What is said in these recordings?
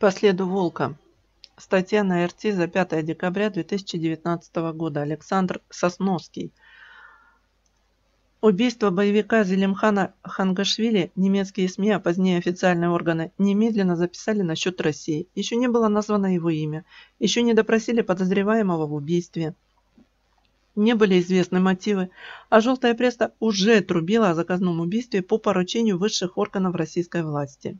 По следу волка. Статья на РТ за 5 декабря 2019 года. Александр Сосновский. Убийство боевика Зелимхана Хангашвили немецкие СМИ, а позднее официальные органы, немедленно записали на счет России. Еще не было названо его имя. Еще не допросили подозреваемого в убийстве. Не были известны мотивы, а желтая пресса уже трубила о заказном убийстве по поручению высших органов российской власти.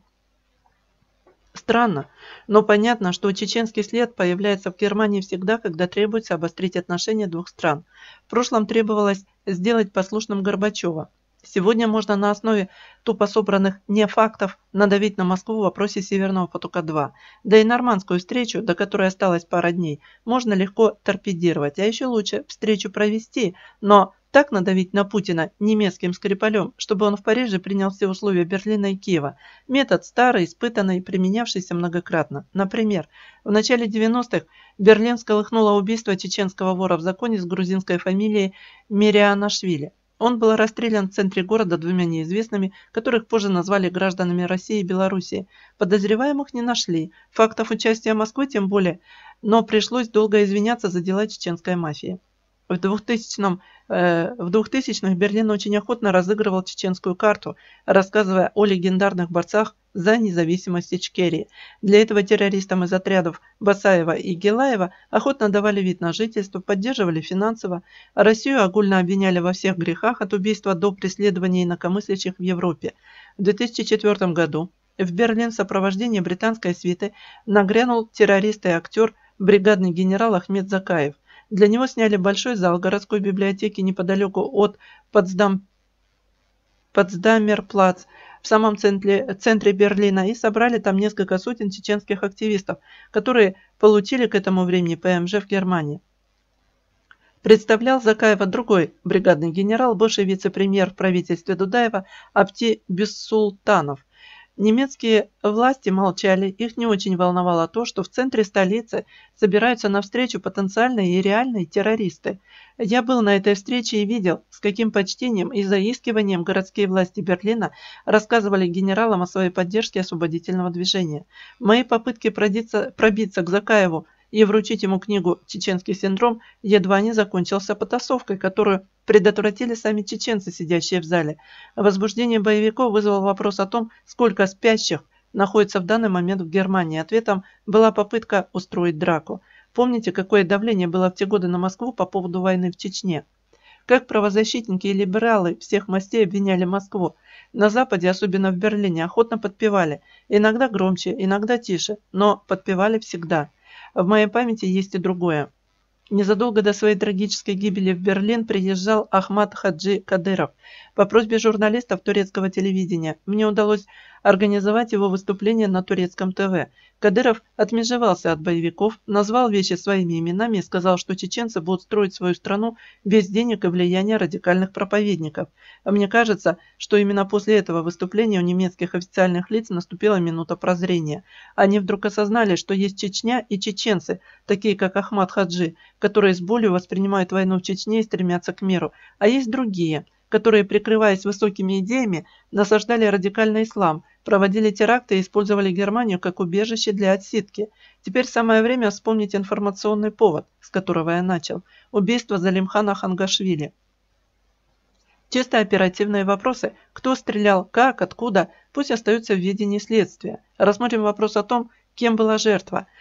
Странно, но понятно, что чеченский след появляется в Германии всегда, когда требуется обострить отношения двух стран. В прошлом требовалось сделать послушным Горбачева. Сегодня можно на основе тупо собранных не фактов надавить на Москву в вопросе Северного потока-2. Да и нормандскую встречу, до которой осталось пара дней, можно легко торпедировать, а еще лучше встречу провести, но так надавить на Путина немецким скрипалем, чтобы он в Париже принял все условия Берлина и Киева. Метод старый, испытанный, применявшийся многократно. Например, в начале 90-х Берлин сколыхнуло убийство чеченского вора в законе с грузинской фамилией Мирианашвили. Он был расстрелян в центре города двумя неизвестными, которых позже назвали гражданами России и Белоруссии. Подозреваемых не нашли, фактов участия Москвы тем более, но пришлось долго извиняться за дела чеченской мафии. В 2000-м э, в 2000 Берлин очень охотно разыгрывал чеченскую карту, рассказывая о легендарных борцах за независимость Ичкерии. Для этого террористам из отрядов Басаева и Гелаева охотно давали вид на жительство, поддерживали финансово, Россию огульно обвиняли во всех грехах от убийства до преследования инакомыслящих в Европе. В 2004 году в Берлин в сопровождении британской свиты нагрянул террорист и актер бригадный генерал Ахмед Закаев. Для него сняли большой зал городской библиотеки неподалеку от Потсдам... Потсдамерплац в самом центре, центре Берлина и собрали там несколько сотен чеченских активистов, которые получили к этому времени ПМЖ в Германии. Представлял Закаева другой бригадный генерал, бывший вице-премьер в правительстве Дудаева Апти Бессултанов – Немецкие власти молчали, их не очень волновало то, что в центре столицы собираются навстречу потенциальные и реальные террористы. Я был на этой встрече и видел, с каким почтением и заискиванием городские власти Берлина рассказывали генералам о своей поддержке освободительного движения. Мои попытки пробиться, пробиться к Закаеву и вручить ему книгу «Чеченский синдром» едва не закончился потасовкой, которую предотвратили сами чеченцы, сидящие в зале. Возбуждение боевиков вызвало вопрос о том, сколько спящих находится в данный момент в Германии. Ответом была попытка устроить драку. Помните, какое давление было в те годы на Москву по поводу войны в Чечне? Как правозащитники и либералы всех мастей обвиняли Москву. На Западе, особенно в Берлине, охотно подпевали. Иногда громче, иногда тише, но подпевали всегда. В моей памяти есть и другое. Незадолго до своей трагической гибели в Берлин приезжал Ахмад Хаджи Кадыров. По просьбе журналистов турецкого телевидения мне удалось организовать его выступление на турецком ТВ. Кадыров отмежевался от боевиков, назвал вещи своими именами и сказал, что чеченцы будут строить свою страну без денег и влияния радикальных проповедников. Мне кажется, что именно после этого выступления у немецких официальных лиц наступила минута прозрения. Они вдруг осознали, что есть Чечня и чеченцы, такие как Ахмад Хаджи, которые с болью воспринимают войну в Чечне и стремятся к миру, а есть другие – которые, прикрываясь высокими идеями, насаждали радикальный ислам, проводили теракты и использовали Германию как убежище для отсидки. Теперь самое время вспомнить информационный повод, с которого я начал – убийство Залимхана Хангашвили. Чисто оперативные вопросы – кто стрелял, как, откуда – пусть остаются в ведении следствия. Рассмотрим вопрос о том, кем была жертва –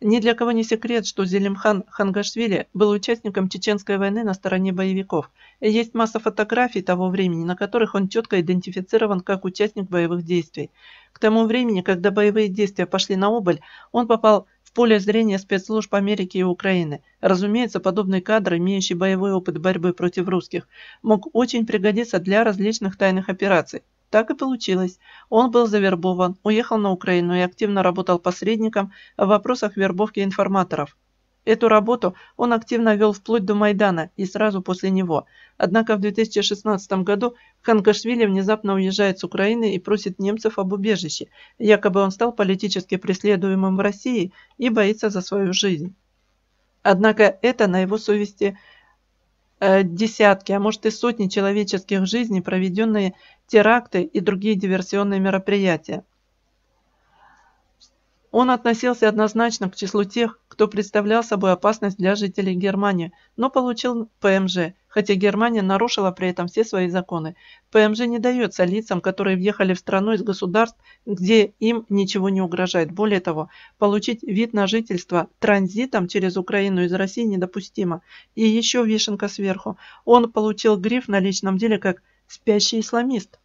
ни для кого не секрет, что Зелимхан Хангашвили был участником Чеченской войны на стороне боевиков. Есть масса фотографий того времени, на которых он четко идентифицирован как участник боевых действий. К тому времени, когда боевые действия пошли на убыль, он попал в поле зрения спецслужб Америки и Украины. Разумеется, подобный кадр, имеющий боевой опыт борьбы против русских, мог очень пригодиться для различных тайных операций. Так и получилось. Он был завербован, уехал на Украину и активно работал посредником в вопросах вербовки информаторов. Эту работу он активно вел вплоть до Майдана и сразу после него. Однако в 2016 году Хангашвили внезапно уезжает с Украины и просит немцев об убежище. Якобы он стал политически преследуемым в России и боится за свою жизнь. Однако это на его совести Э, десятки, а может и сотни человеческих жизней, проведенные теракты и другие диверсионные мероприятия. Он относился однозначно к числу тех, кто представлял собой опасность для жителей Германии, но получил ПМЖ, хотя Германия нарушила при этом все свои законы. ПМЖ не дается лицам, которые въехали в страну из государств, где им ничего не угрожает. Более того, получить вид на жительство транзитом через Украину из России недопустимо. И еще вишенка сверху. Он получил гриф на личном деле как «спящий исламист».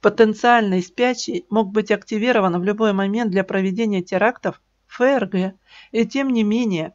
Потенциальный спящий мог быть активирован в любой момент для проведения терактов в ФРГ. И тем не менее,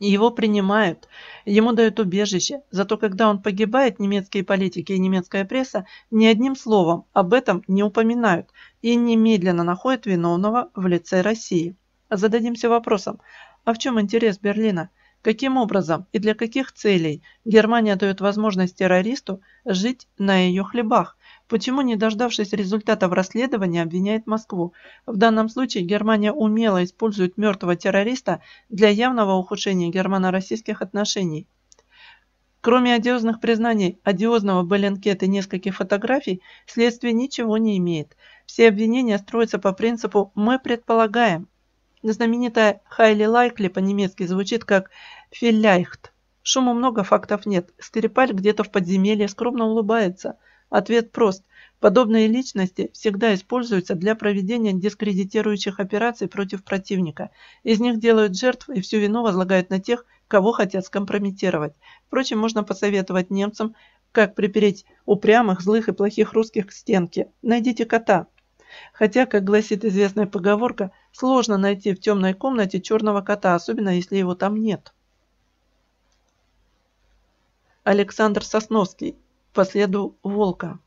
его принимают, ему дают убежище. Зато когда он погибает, немецкие политики и немецкая пресса ни одним словом об этом не упоминают и немедленно находят виновного в лице России. Зададимся вопросом, а в чем интерес Берлина? Каким образом и для каких целей Германия дает возможность террористу жить на ее хлебах? Почему, не дождавшись результатов расследования, обвиняет Москву? В данном случае Германия умело использует мертвого террориста для явного ухудшения германо-российских отношений. Кроме одиозных признаний одиозного Беллинкет и нескольких фотографий, следствие ничего не имеет. Все обвинения строятся по принципу «мы предполагаем», Знаменитая «Highly likely» по-немецки звучит как «Vielleicht». Шума много, фактов нет. Скрипаль где-то в подземелье скромно улыбается. Ответ прост. Подобные личности всегда используются для проведения дискредитирующих операций против противника. Из них делают жертв и всю вину возлагают на тех, кого хотят скомпрометировать. Впрочем, можно посоветовать немцам, как припереть упрямых, злых и плохих русских к стенке. Найдите кота. Хотя, как гласит известная поговорка, сложно найти в темной комнате черного кота, особенно если его там нет. Александр Сосновский. По следу волка.